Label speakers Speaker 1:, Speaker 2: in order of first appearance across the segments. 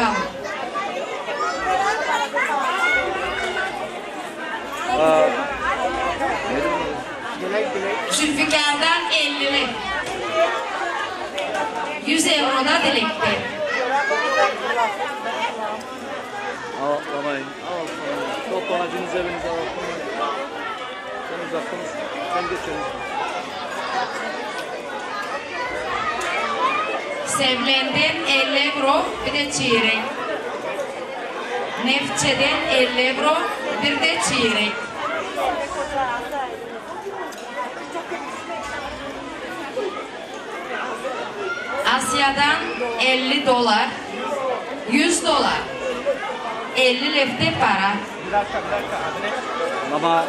Speaker 1: bakalım. Aa, Zülfikar'dan 50'li. 100 euro da dilekti. Ağlamayın. Ağlamayın. Toplanacınız evinize ağlamayın. Sen uzaktınız. Sen geçeriz.
Speaker 2: Sevlenden 50 euro bir de çeyrek. Nefçeden 50 euro bir de çeyrek. Asya'dan 50 dolar, 100 dolar, 50 lefte para.
Speaker 3: Bir dakika bir dakika. Adı ne?
Speaker 1: Ama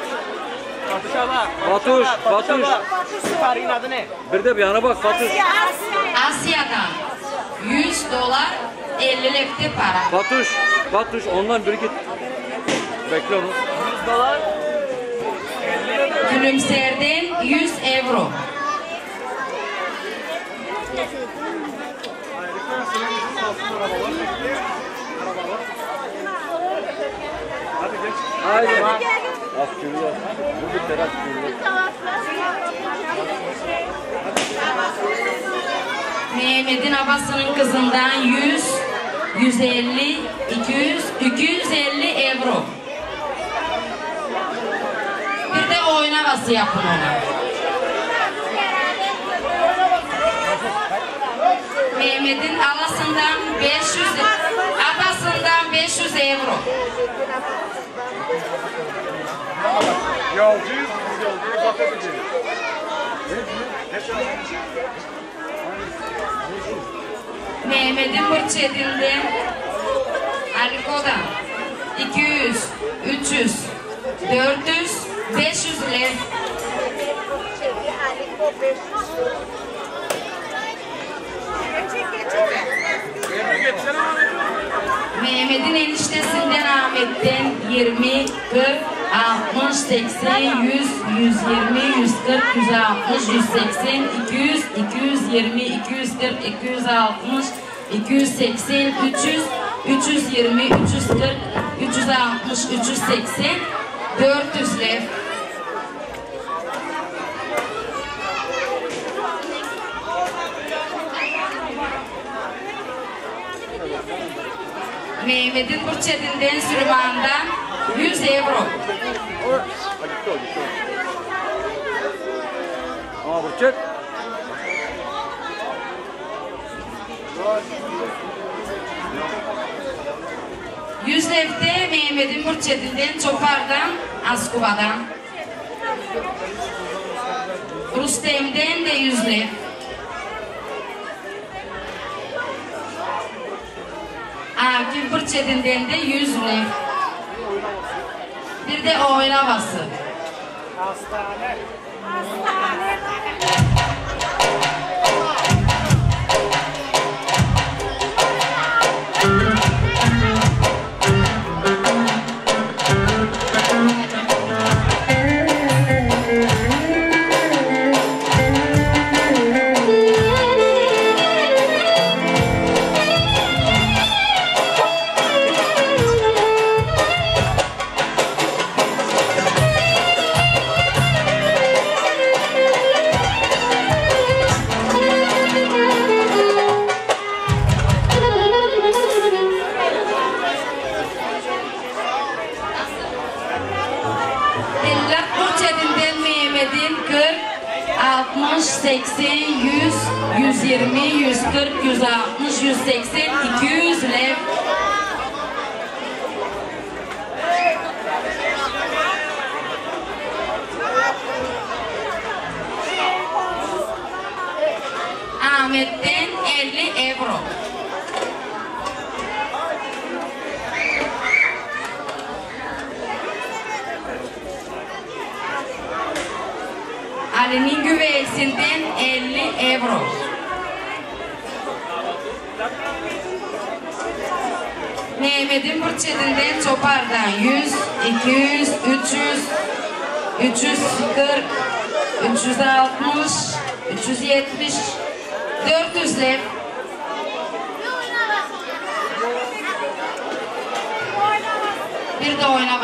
Speaker 3: Fatuş'a bak.
Speaker 1: Batuş,
Speaker 3: Fatuş'a
Speaker 1: Batuş.
Speaker 3: bak. Siparişin adı ne?
Speaker 1: bir de bir yana bak Fatuş.
Speaker 2: Asya'dan 100 dolar, 50 lefte para.
Speaker 1: Fatuş, Fatuş ondan bir git. Bekle onu.
Speaker 3: 100 dolar.
Speaker 2: Gülümser'den 100 euro.
Speaker 1: Haydi. Az kürüyor. Bu bir teras kürüyor.
Speaker 2: Mehmet'in abasının kızından 100, 150, 200, 250 euro. Bir de oynaması yapın ona. Mehmet'in alasından 500, abasından 500 euro.
Speaker 1: Yolcuyuz, biz yolcuyuz. Bak
Speaker 2: Mehmet'in Burçetinden Aliko'dan 200, 300, 400, 500 lira. Mehmet'in eniştesinden Ahmet'ten 20, 40, 60, 80, 100, 120, 140, 160, 180, 200, 220, 240, 260, 280, 300, 320, 340, 360, 380, 400 lira. Mehmet'in Burçetinden Süleyman'dan 100 euro.
Speaker 1: Ama Burçet.
Speaker 2: Yüz lefte Mehmet'in Burçetinden Çopar'dan Askuba'dan. Rustem'den de yüz lef. Akif Burçetinden de yüz lef. Bir de oynavası.
Speaker 3: Hastane.
Speaker 2: Eller Bir de oyna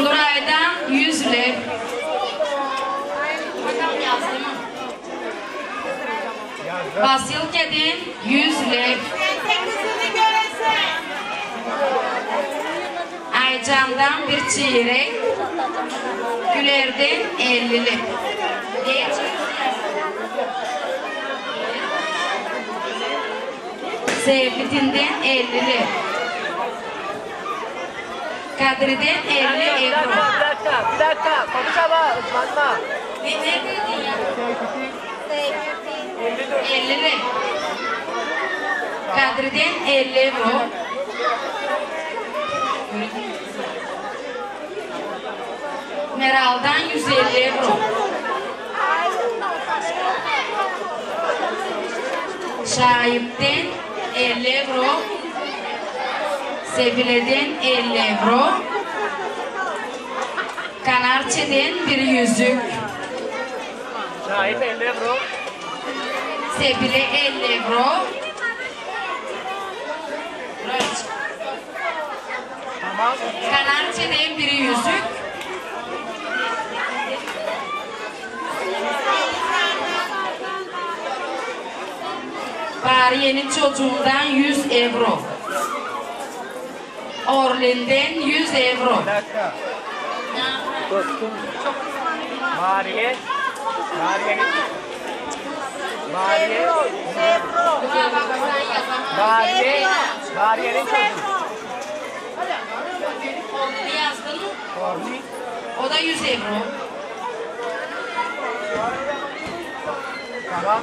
Speaker 2: Nuray'dan 100 lev. Bakalım yazdı mı?
Speaker 3: Yazdım.
Speaker 2: Basilke'den 100 lev. Aycan'dan bir çeyrek. Güler'den 50 lev. Geç. Sevgitinden 50 lev. Kadri'den 50
Speaker 3: Bir dakika, bir
Speaker 2: euro.
Speaker 3: dakika, bir dakika. Konuş ama uzmanma.
Speaker 2: Ne ne dedin ya?
Speaker 3: 54.
Speaker 2: 50 lira. Kadri'den 50 euro. Meral'dan 150 euro. Şahip'ten 50 euro. Sebile'den 50 euro. Kanarçe'den bir yüzük.
Speaker 3: Şahip 50 euro.
Speaker 2: Sebile 50 euro. Kanarçe'den bir yüzük. Bariye'nin çocuğundan 100 euro. Orlin'den 100 euro.
Speaker 3: Mariye. Mariye'nin. Mariye. Mariye. Mariye'nin çocuğu. Orni.
Speaker 2: O da 100 euro.
Speaker 3: Tamam.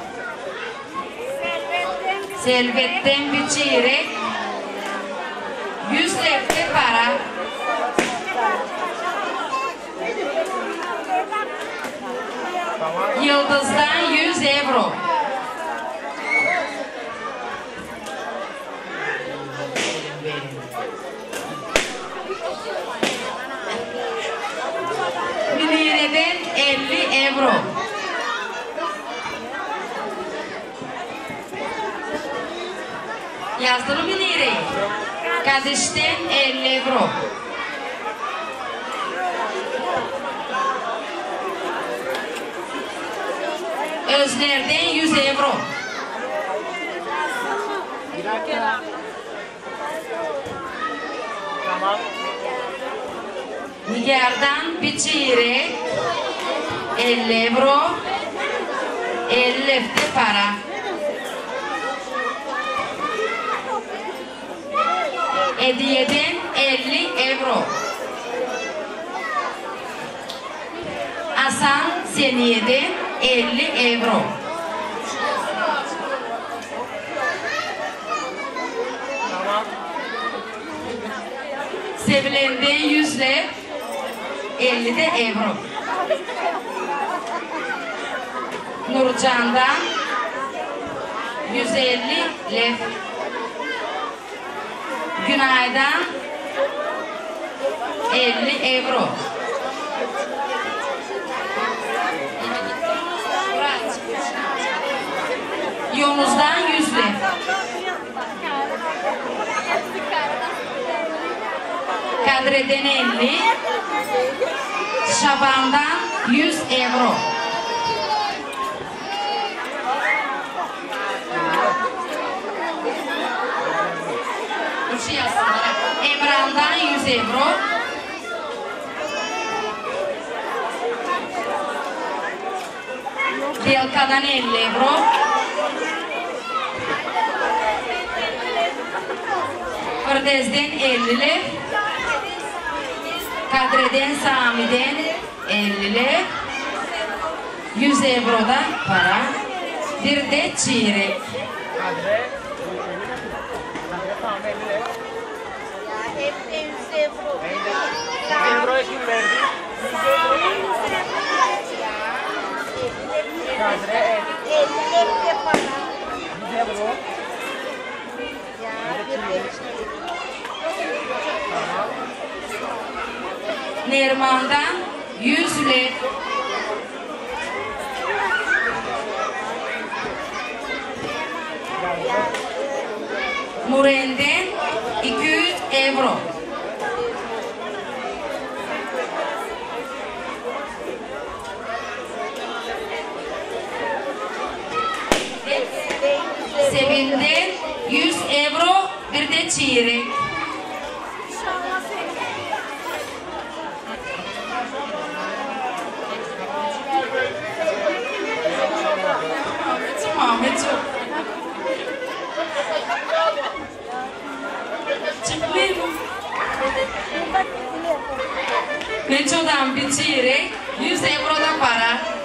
Speaker 2: Selvetten bir çeyrek. 100 levte para. Yıldız'dan 100 euro. Münir'den 50 euro. Yazdın Kadiş'ten 50 euro. Özler'den 100 euro.
Speaker 3: Tamam.
Speaker 2: Nigar'dan bir çeyrek 50 euro 50 lefte para. Hediye'den 50 euro. Hasan Seniye'den 50 euro.
Speaker 3: Tamam.
Speaker 2: Sevilen'den 100 lev 50 de euro. Nurcan'dan 150 lev. Günay'dan 50 euro. 100 lev. Kadre'den 50. Şaban'dan 100 euro. euro. Di Alcadanel euro. Kardesden 50'li. Kadreden Sami'den 50'li. 100 euro da para. Bir de çeyrek.
Speaker 3: Kadre. Euroya kim verdi? 100 euro. Kadre
Speaker 4: 50 de para.
Speaker 3: 50 euro.
Speaker 4: Ya bir
Speaker 2: Nerman'dan 100 lira. Muren'den 200 euro. Sevin'den 100 euro bir de çeyrek. Ahmet çok. Çıkmayayım. Meço'dan bir çeyrek, 100 euro da para.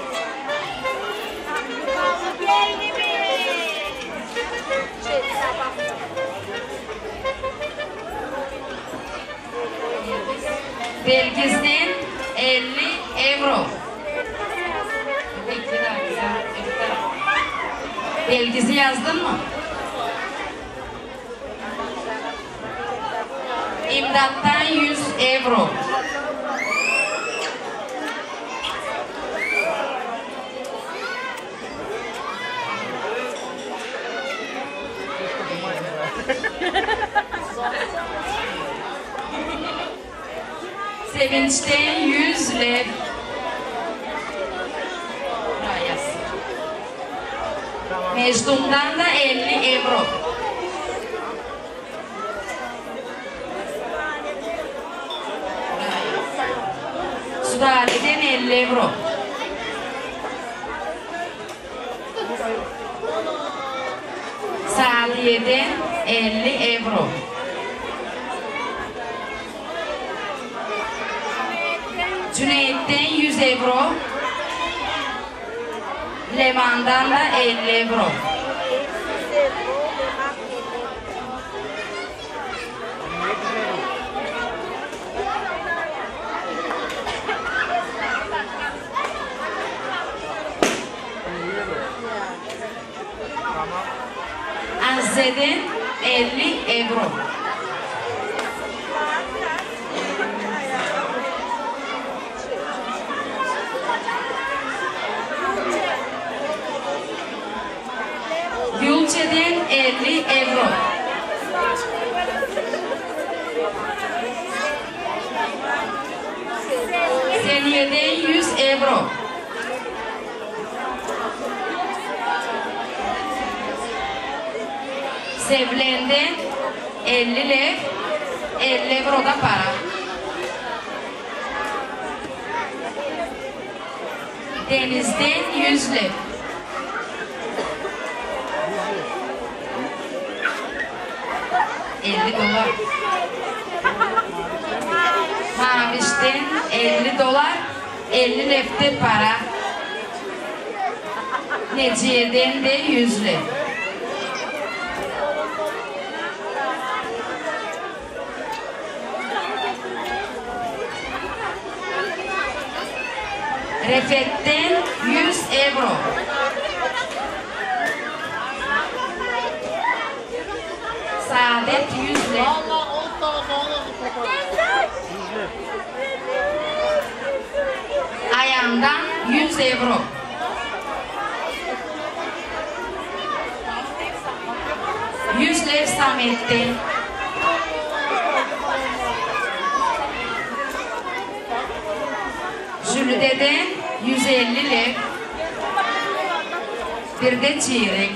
Speaker 2: Belgiz'den 50 euro. Belgiz'i yazdın mı? İmdattan 100 euro. Sevinçten 100 lira. Buraya yaz. Mecnun'dan da 50 euro. Sudali'den 50 euro. Sadiye'den 50 euro. Cüneyt'ten 100 euro. Leman'dan da 50 euro.
Speaker 4: 100 euro ve mahkeme.
Speaker 2: Azze'den 50 euro. Gülçe'den 50 euro. Seniye'den 100 euro. Sevlen'den 50 lev, 50 euro da para. Deniz'den 100 lev. ...50 dolar. Maviş'ten 50 dolar, 50 lefte para. Neciye'den de 100 lev. Refet'ten 100 euro. Saadet 100 lira. Ayağından 100 euro. Yüz lev Samet'ten. Jülide'den 150 lev. Bir de çeyrek.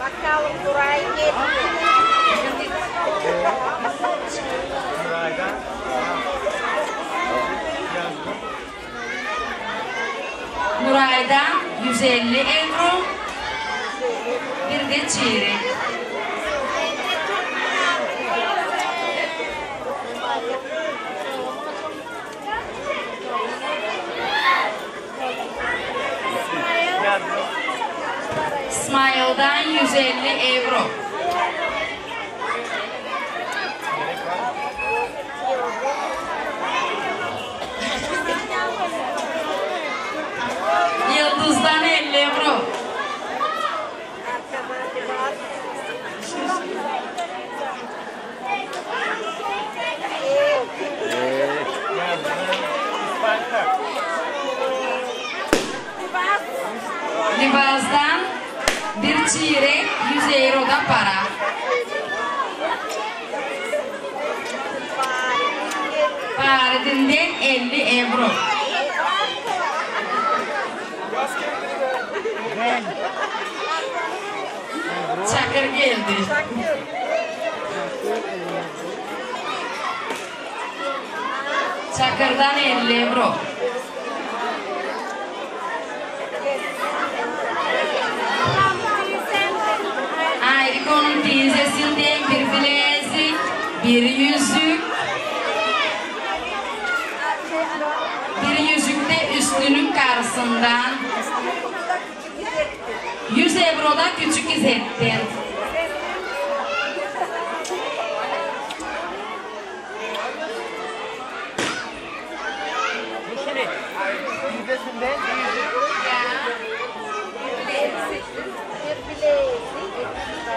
Speaker 4: Bakalım buraya geliyor.
Speaker 2: Nuray'dan 150 euro. Bir de çeyrek. İsmail'dan 150 euro. Yıldız'dan 50 euro.
Speaker 3: Yazdım. İspanka.
Speaker 2: Livaz'dan bir çeyrek 100 euro da para. Paridin'den 50 euro. Çakır geldi. Çakır'dan 50 euro. Bir yüzük, bir yüzük de üstünün karşısından 100 euro da küçük
Speaker 3: yüzük.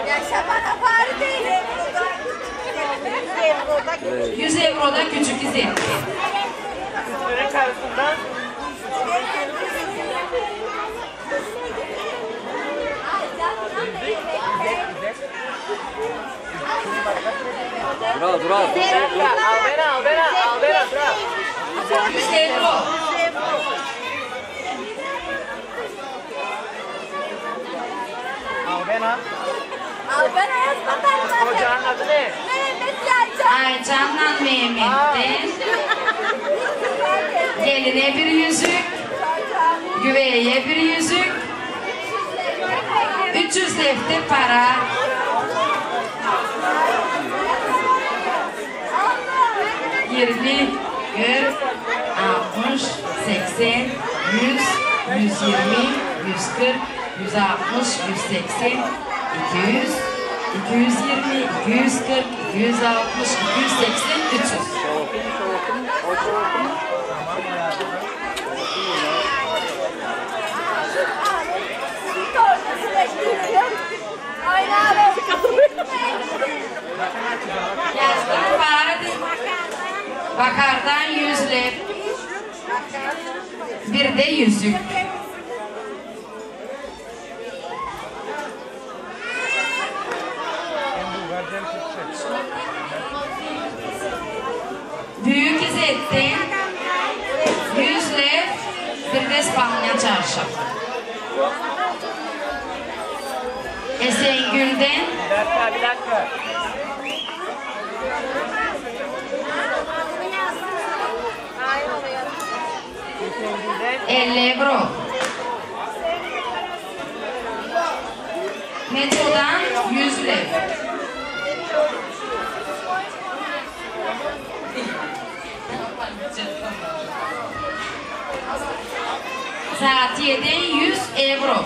Speaker 4: Yaşa bana bari değil.
Speaker 2: 100 euro da küçük izzettin.
Speaker 3: Üstünün karşısından
Speaker 1: Dura dura.
Speaker 3: Al beni al beni al beni bırak.
Speaker 2: 100 euro.
Speaker 3: Al beni al.
Speaker 4: Al ben ayaz bakarım.
Speaker 3: Kocanın adı ne?
Speaker 4: Yalçın.
Speaker 2: Aycan'la Mehmet'ten geline bir yüzük, güveye bir yüzük, 300 defter para, Yirmi, kırk, altmış, seksen, yüz, yüz yirmi, yüz kırk, yüz altmış, yüz seksen, iki yüz, iki yüz yirmi, iki yüz kırk, iki yüz altmış, iki yüz seksen, üç yüz.
Speaker 1: Şavakın şavakın. O şavakın.
Speaker 2: Yazdım paradı. Bakardan yüzle. Bir de yüzük. Büyük İzzettin, yüzle, bir de İspanya çarşaf. Esengül'den
Speaker 3: Bir dakika bir dakika.
Speaker 2: 50 euro. Metrodan 100 Saatiye'den 100 euro.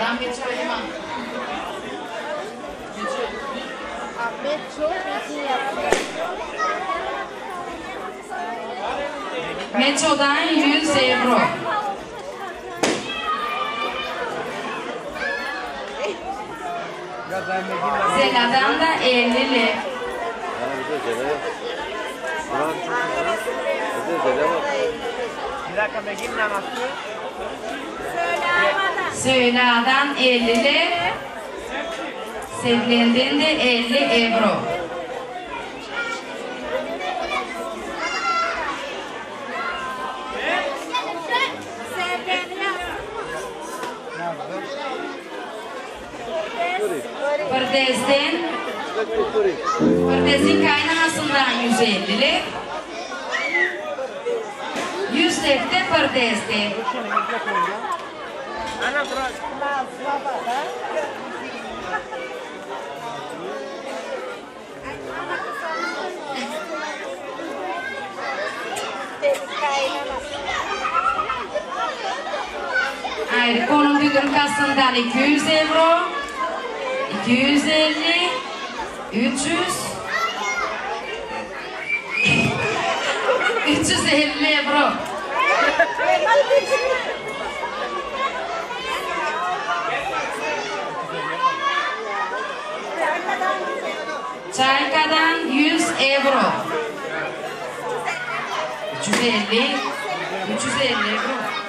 Speaker 2: Ben geçiyorum.
Speaker 4: Ahmet çok iyi yapıyor.
Speaker 2: Metrodan 100 euro. Zela'dan da 50 lev.
Speaker 1: Bir
Speaker 3: dakika Megin namazı.
Speaker 2: Söyla'dan 50 lev. Sevlen'den de 50 euro.
Speaker 1: Tuturi.
Speaker 2: Pırdes'in kaynanasından 150 lev. 100 lefte pardeste.
Speaker 3: Ana bırak.
Speaker 2: Hayır, konum düdür kasından 200 euro, 250, 300, 350 euro. Çaykadan 100 euro. 350, 350 euro.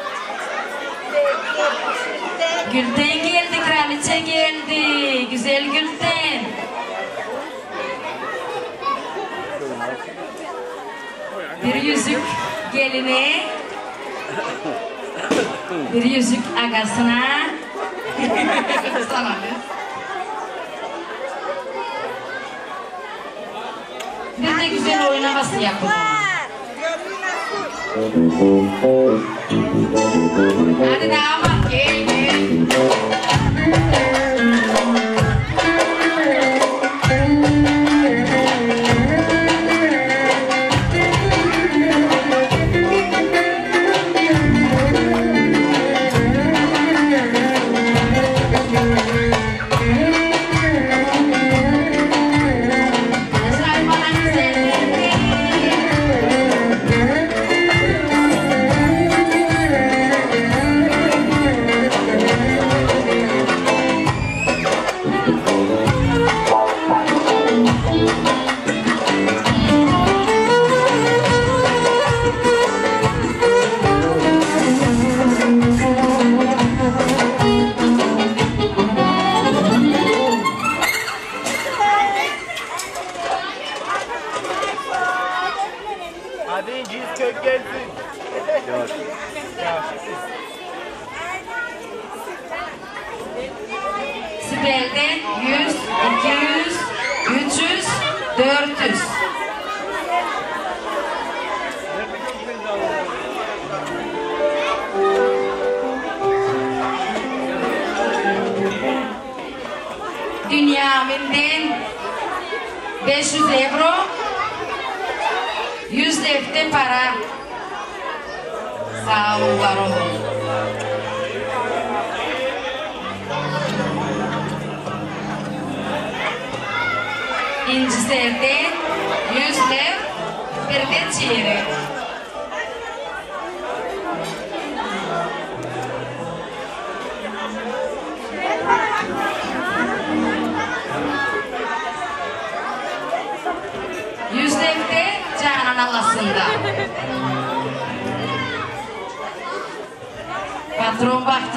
Speaker 2: Gülten geldi, kraliçe geldi. Güzel Gülten. Bir yüzük geline. Bir yüzük agasına. Sana? Bir de güzel oynaması yapın. Hadi damat gel.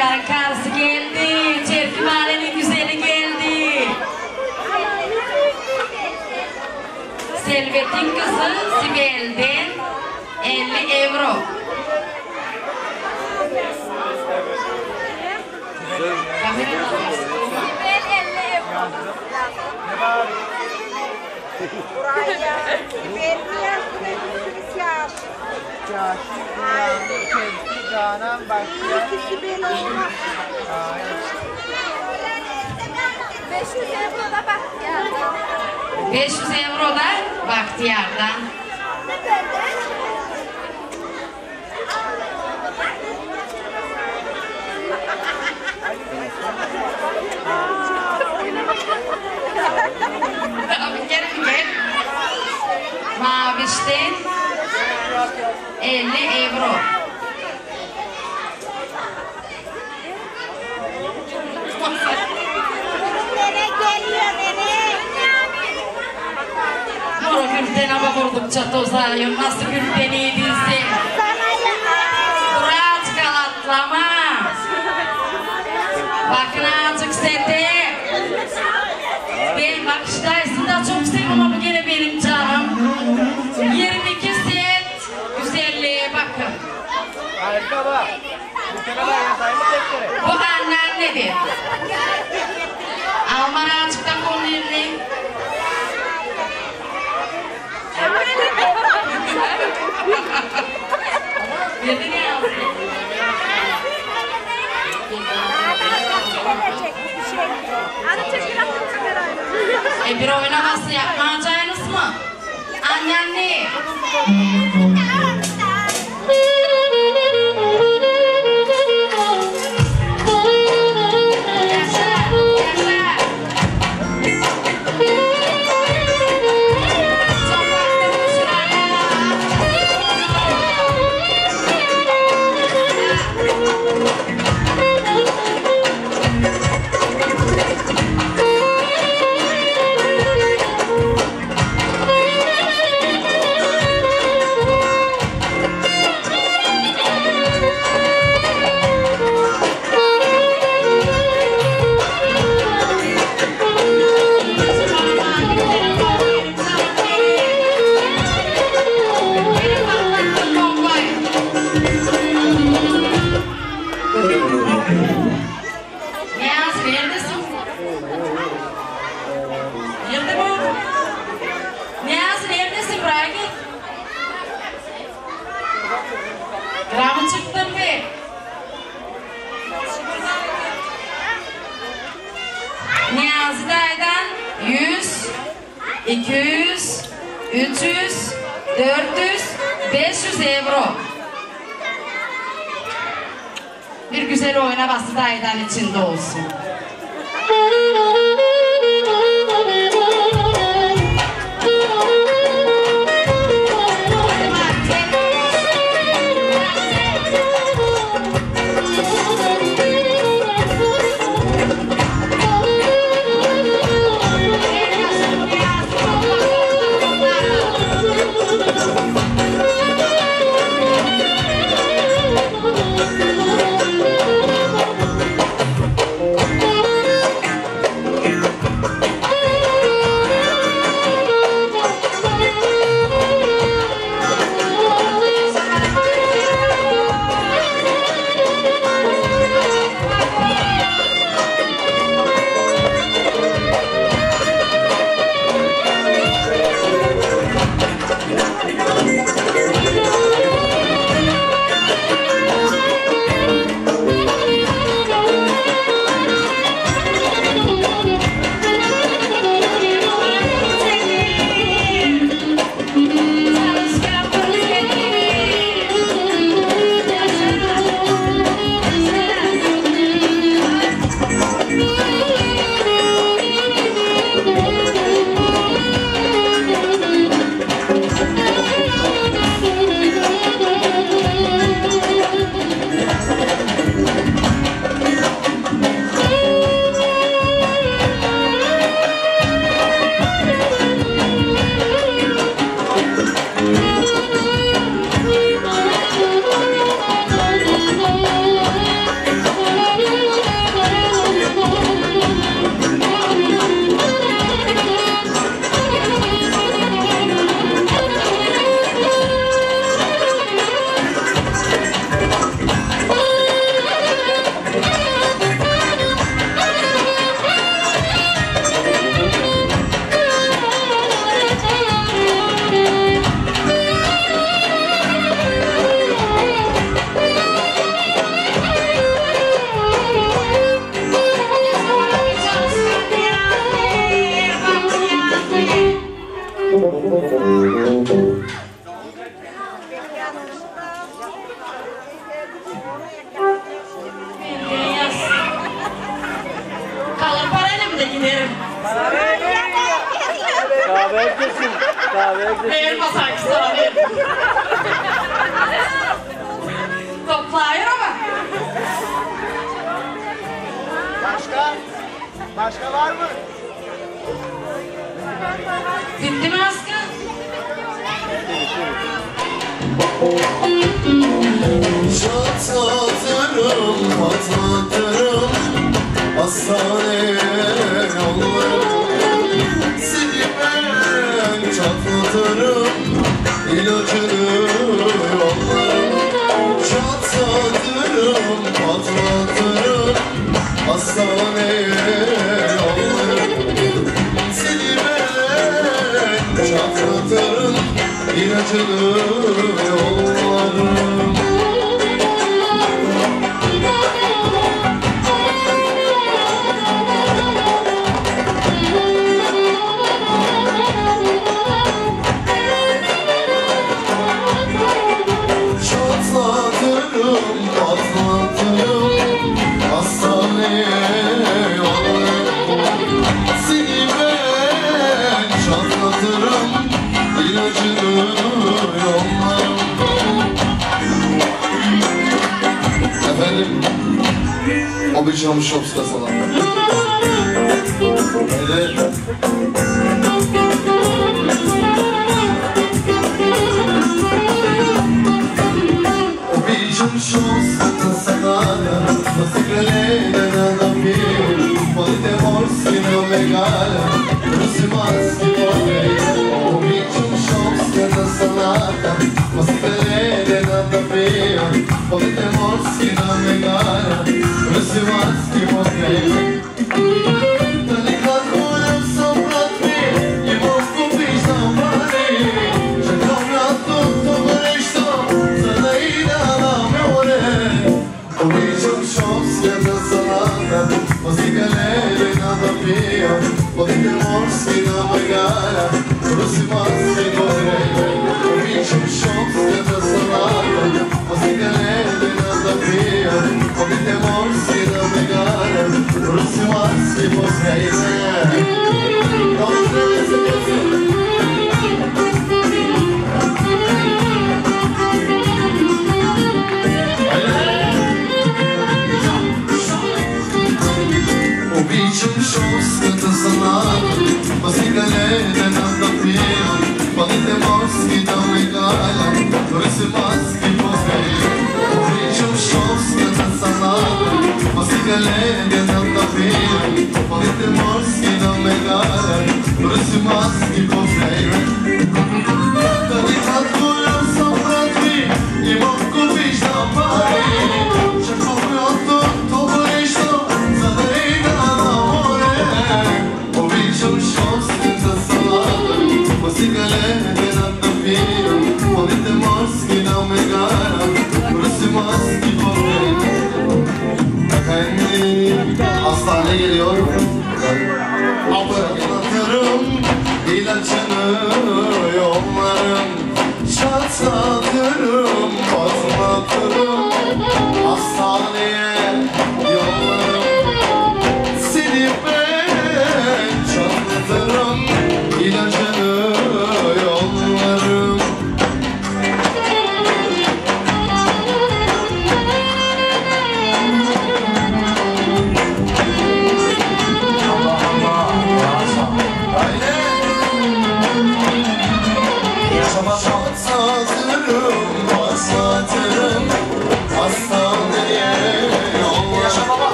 Speaker 2: Karısı geldi. Çerki mahallenin geldi. Selvet'in kızı Sibel'den 50 euro. Kamerayı alırsın.
Speaker 3: Kaşif dünyanın kendisi Canan Bahtiyar. Hayır.
Speaker 4: 500 euro da ya.
Speaker 2: 500 euro da Bahtiyar'dan. Abi gel gel. Maviş'ten 50 euro.
Speaker 4: Nene geliyor nene.
Speaker 2: Moro Gülten'e bakırdıkça tozarıyor. Nasıl Gülten iyiydin sen? Murat kalatlama. Bakın azıcık sete. Ben bakıştaysın
Speaker 3: Bu
Speaker 2: anlar nedir? Alman
Speaker 4: açıkta konuyla. Neden ya?
Speaker 2: E bir oynaması yapmayacağınız mı? Anneanne. 200, 300, 400, 500 euro. Bir güzel oyuna vasıta içinde olsun.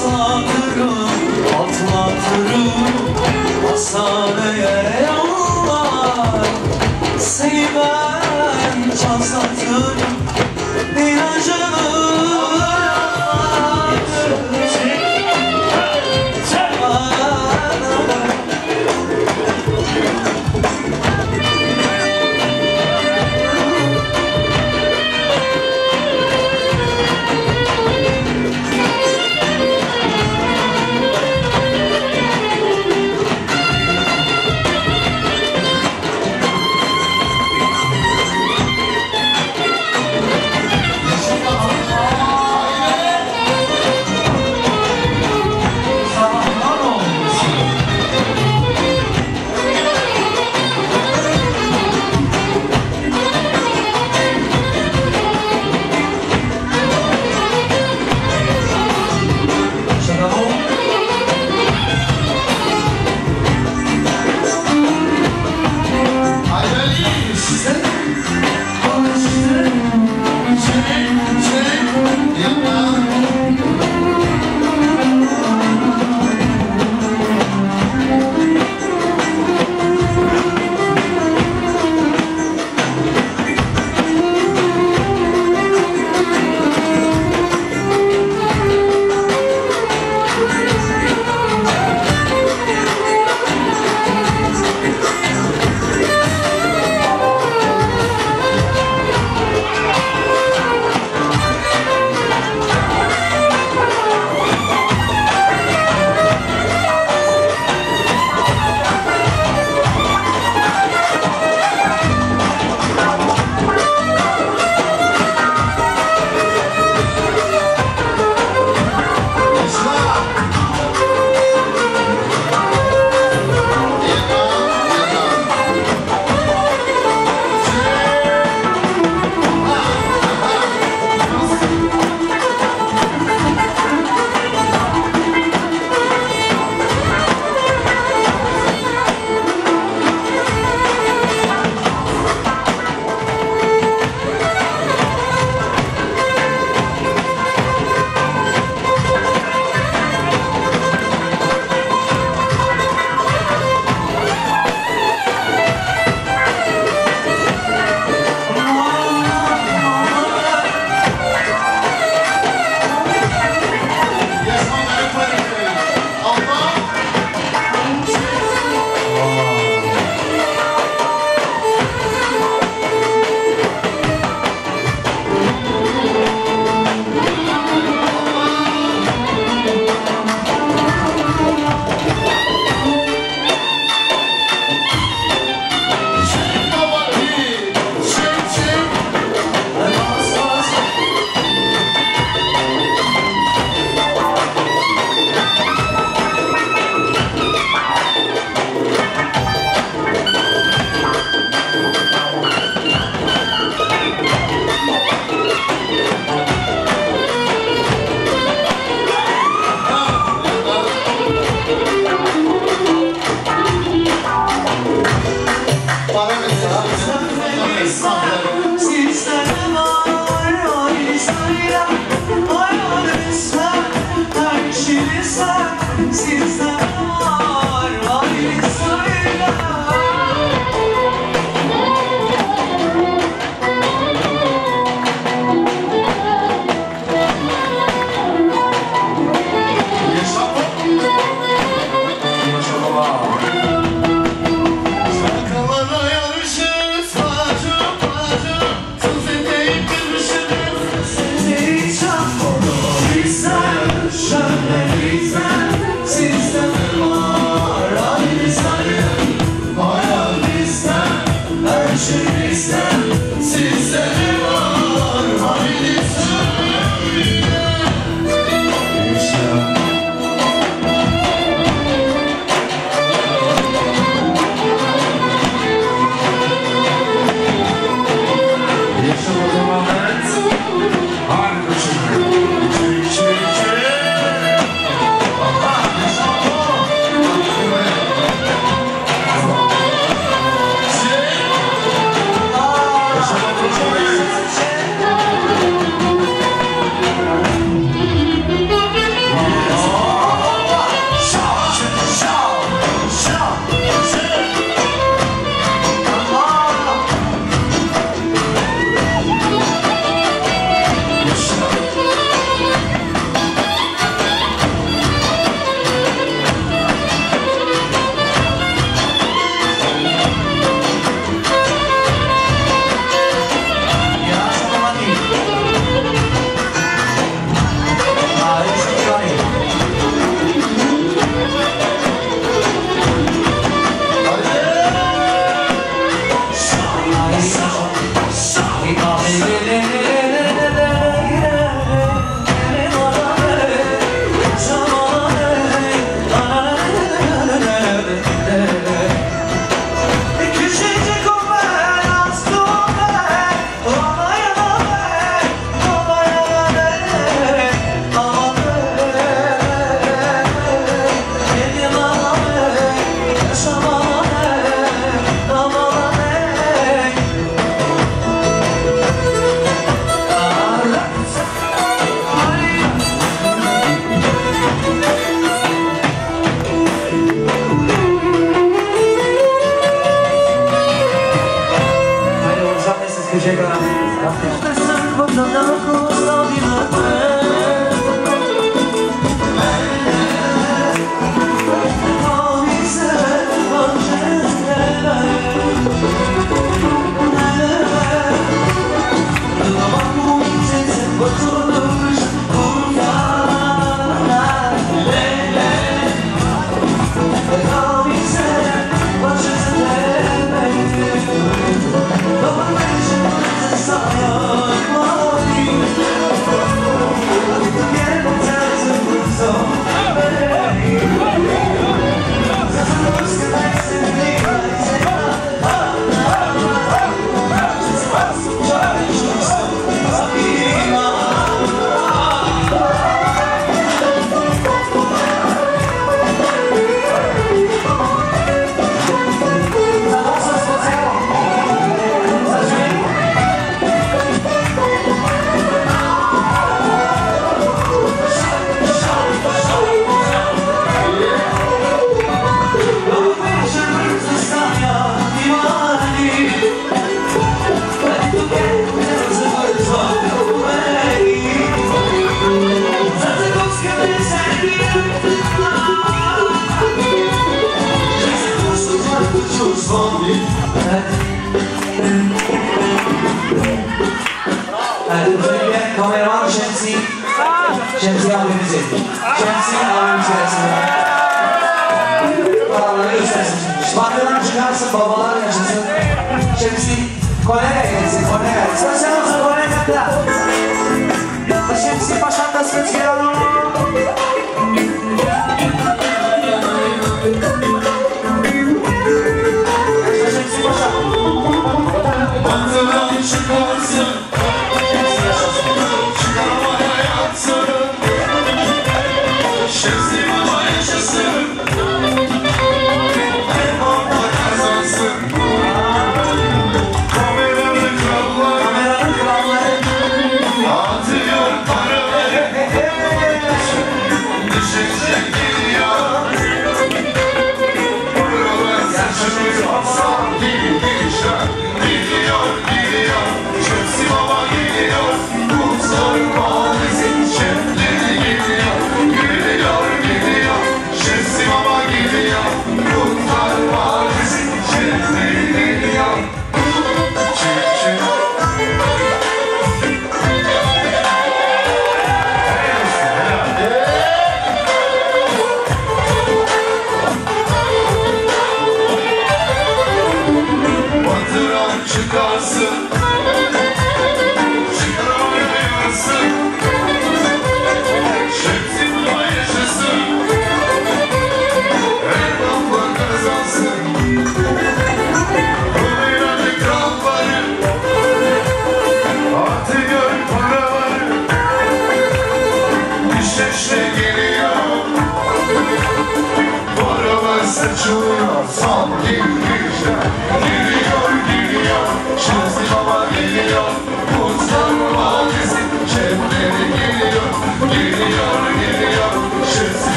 Speaker 5: song Since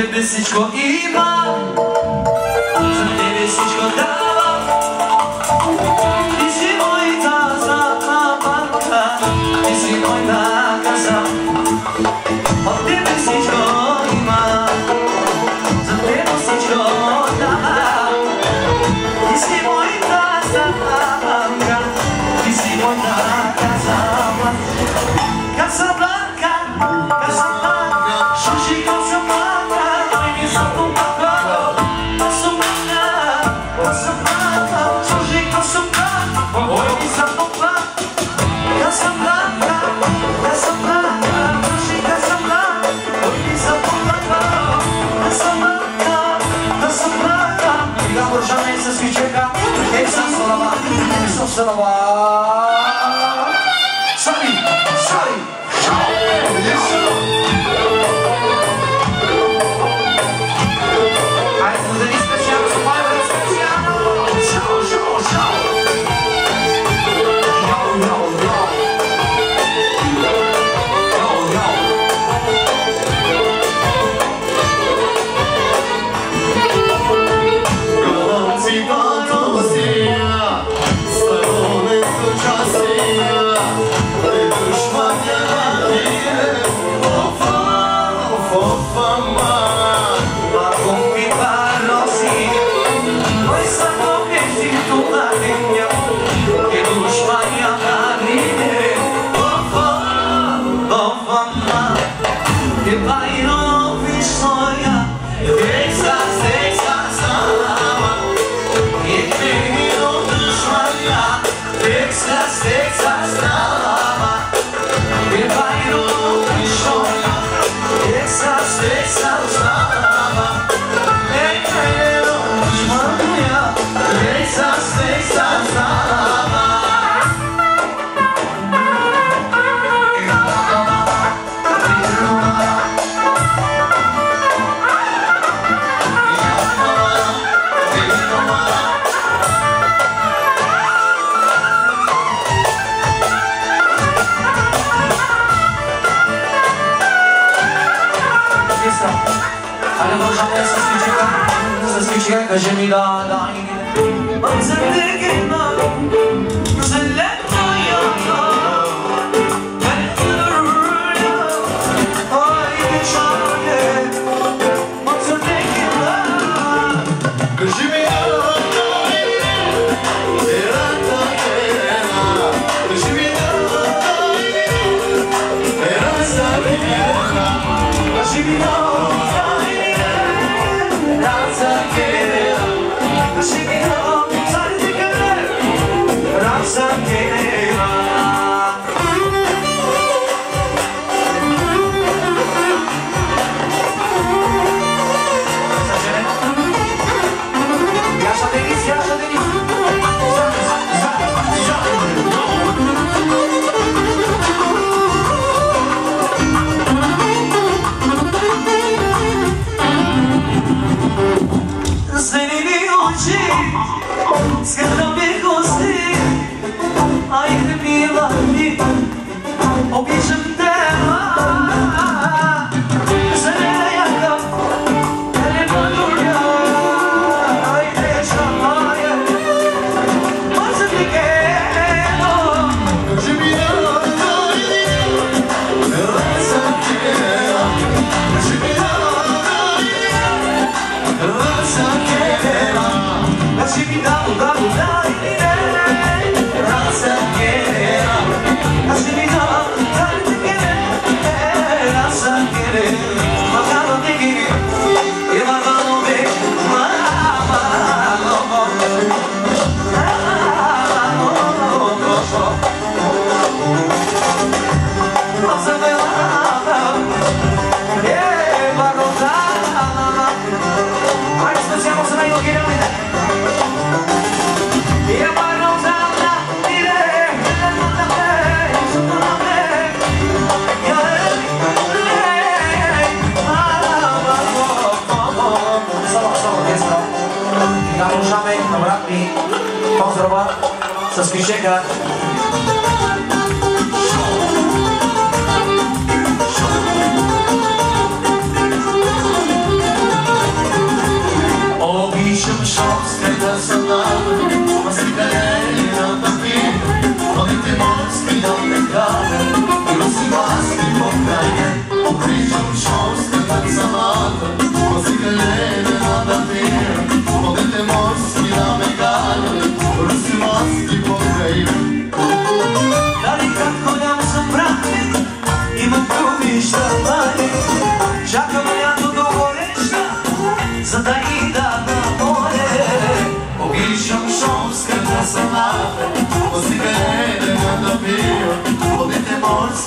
Speaker 5: tebe sičko ima Once in a while,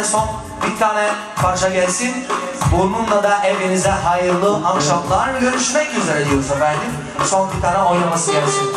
Speaker 5: Babati'den son bir tane parça gelsin. Bununla da evinize hayırlı akşamlar. Görüşmek üzere diyoruz efendim. Son bir tane oynaması gelsin.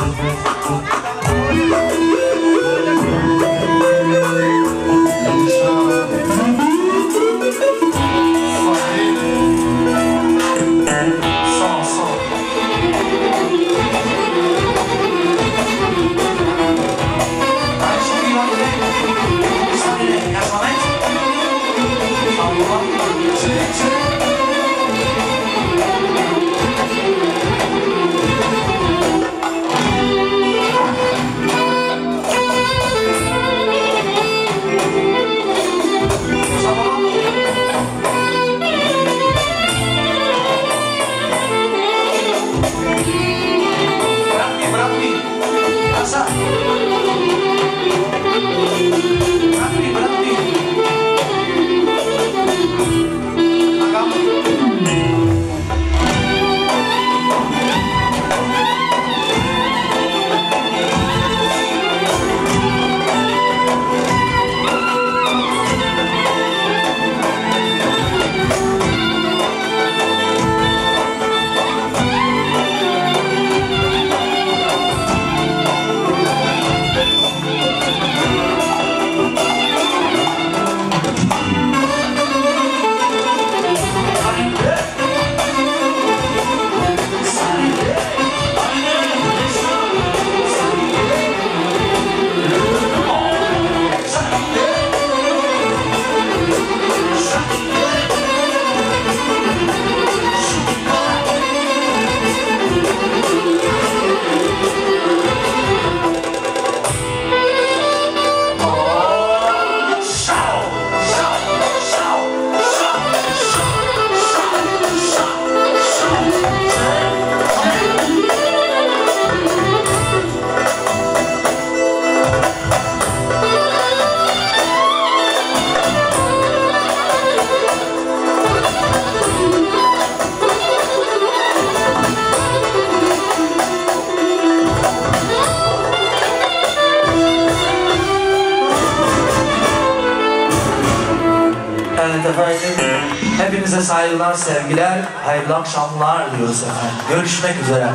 Speaker 5: Sevgiler, hayırlı akşamlar diyoruz efendim. Görüşmek üzere.